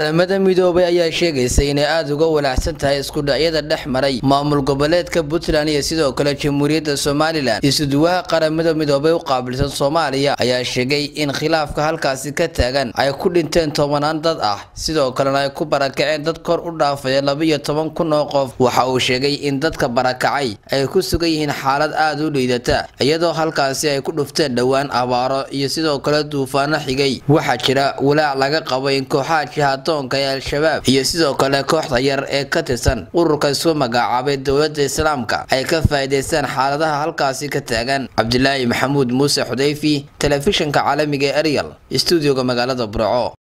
qaramada midoobay ayaa sheegaysa inay aada uga walaacsan tahay isku dhacyada dhex maray maamul goboleedka puntland iyo sidoo kale jamhuuriyadda somalilan isuduwaha qaramada midoobay u qaabilsan soomaaliya ayaa sheegay in khilaafka halkaasi ka taagan ay ku dhinteen tobanaan dad ah. Sidoo kalena ay ku barakaceen dad kor u dhaafaya laba-iyo toban kun oo qof. Waxa uu sheegay in dadka barakacay ay ku sugan yihiin xaalad aada u liidata iyadoo halkaasi ay ku dhufteen dhowaan abaaro iyo sidoo kale duufaano xigay. Waxaa jira walaac laga qabo in kooxaha jihadoonka ee al-shabaab iyo sidoo kale kooxda yar ee ka tirsan ururka isu magacaabay dowladda islaamka ay ka faa'iidaystaan xaaladaha halkaasi ka taagan. Cabdilaahi maxamuud muuse xudayfi telefishinka caalamiga ee eryal stuudioga magaalada burco